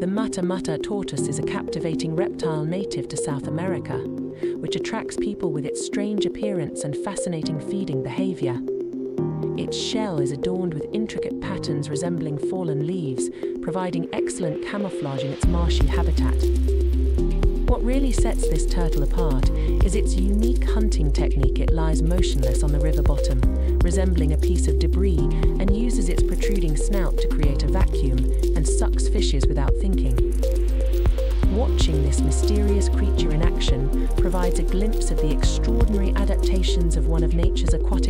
The Mata Mata tortoise is a captivating reptile native to South America, which attracts people with its strange appearance and fascinating feeding behavior. Its shell is adorned with intricate patterns resembling fallen leaves, providing excellent camouflage in its marshy habitat. What really sets this turtle apart is its unique hunting technique. It lies motionless on the river bottom, resembling a piece of debris, and uses its protruding snout to create a vacuum and sucks fishes without thinking. Watching this mysterious creature in action provides a glimpse of the extraordinary adaptations of one of nature's aquatic